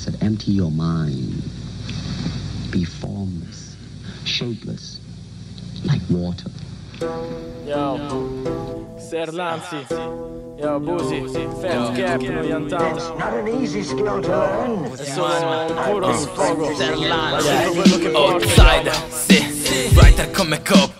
said, empty your mind. Be formless, shapeless, like water. Yo, Serlanzi, yo, Busi, Fat Cap, no Yantown. It's not an easy skill to learn. È solo un puro sfogo. Serlanzi, quello che Outside, sì Writer come Cop,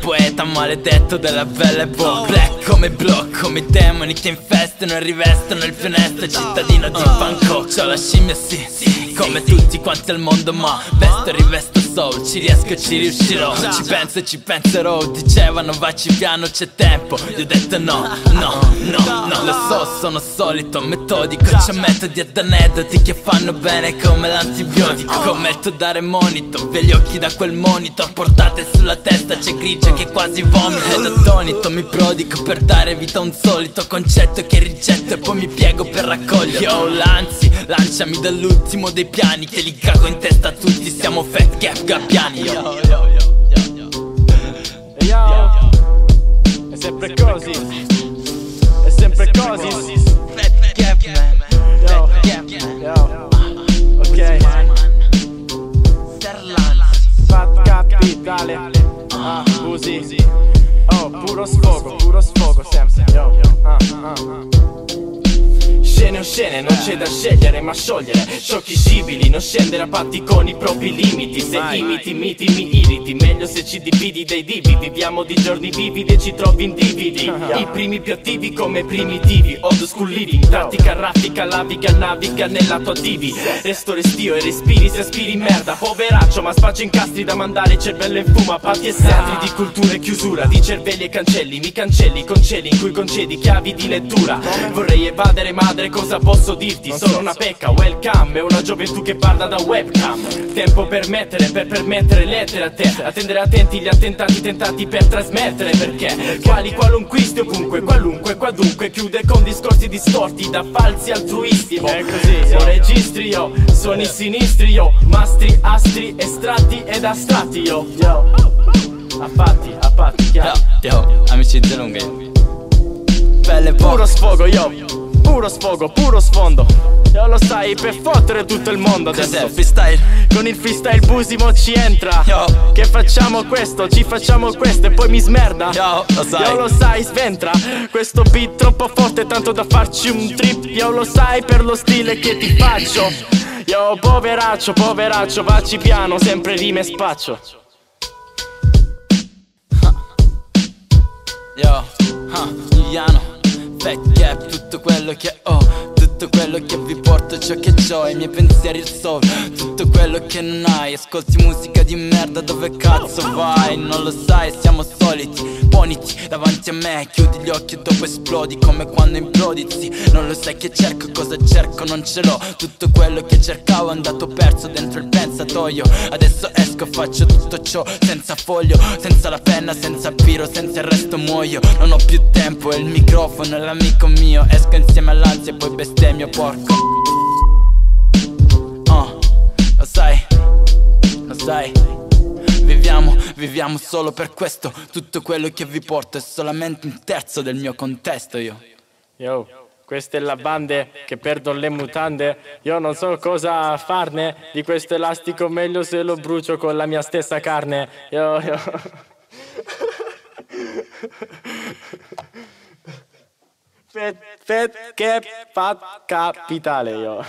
Poeta maledetto della belle boh Black come Block, come i demoni che infestano e rivestono il pianeta Cittadino di Bangkok C'ho la scimmia sì, come tutti quanti al mondo Ma vesto e rivesto soul, ci riesco e ci riuscirò. Ci penso e ci penserò, dicevano vacci piano c'è tempo. Io ho detto no, no, no, no. Lo so, sono solito, metodico C'ho metodi ed aneddoti che fanno bene come l'antibiotico. Commetto dare monito, via gli occhi da quel monitor Portate sulla testa c'è grigio che quasi vomito Ed attonito mi prodigo per dare vita a un solito concetto Che rigetto e poi mi piego per raccogliere Yo, l'anzi, lanciami dall'ultimo dei piani Che li cago in testa a tutti, siamo fat gap gabbiani Yo, yo, yo, yo, yo. Yo, è sempre così. È sempre così. Fat gap man, Yo, fat gap man yo, ok. Capitale. Ah, Busi. Oh, puro sfogo, puro sfogo sempre. Yo, ah, ah, ah. Scene o scene, c'è da scegliere ma sciogliere. Sciocchi scibili, non scendere a patti con i propri limiti. Se imiti, miti, mi irriti. Meglio se ci dividi dei divi Viviamo di giorni vividi e ci trovi in dividi. I primi più attivi come primitivi. Old school living, tattica, raffica, laviga, naviga nella tua divi Resto restio e respiri se aspiri merda. Poveraccio ma spaccio incastri da mandare cervello in fuma. Patti e servi di cultura e chiusura Di cervelli e cancelli, mi cancelli con cieli in cui concedi chiavi di lettura. Vorrei evadere madre, cosa posso dirti? Sono una pecca, welcome, è una gioventù che parla da webcam. Tempo per mettere, per permettere lettere a te. Attendere attenti gli attentati tentati per trasmettere Perché quali qualunquisti ovunque, qualunque, quadunque Chiude con discorsi distorti da falsi altruisti. È così, io registri io, suoni sinistri io Mastri, astri, estratti ed astratti io. Yo, a fatti, a fatti, Yo, chiaro yo, amicizia lunga Belle Puro puro sfogo, yo Puro sfogo, puro sfondo. Io lo sai, per fottere tutto il mondo adesso. Freestyle? Con il freestyle Busimo ci entra. Yo. Che facciamo questo, ci facciamo questo e poi mi smerda. Yo, lo sai. Io lo sai, sventra. Questo beat troppo forte tanto da farci un trip. Io lo sai per lo stile che ti faccio. Yo, poveraccio, poveraccio, vacci piano, sempre rime e spaccio. Yo, ah, Giuliano Fat gap, tutto quello che ho Tutto quello che vi porto, ciò che ho I miei pensieri sol Tutto quello che non hai Ascolti musica di merda, dove cazzo vai? Non lo sai, siamo soliti Poniti davanti a me Chiudi gli occhi e dopo esplodi Come quando implodizzi Non lo sai che cerco, cosa cerco, non ce l'ho. Tutto quello che cercavo è andato perso dentro il pensatoio. Adesso esco, faccio tutto ciò Senza foglio, senza la penna, senza biro Senza il resto muoio. Non ho più tempo il microfono è l'amico mio. Esco insieme all'ansia e poi bestemmio porco Oh, lo sai, lo sai Viviamo, viviamo solo per questo Tutto quello che vi porto è solamente un terzo del mio contesto io Yo, questa è la bande che perdo le mutande. Io non so cosa farne di questo elastico, meglio se lo brucio con la mia stessa carne. Yo, yo. Fat, fat, cap, fat, capitale, yo.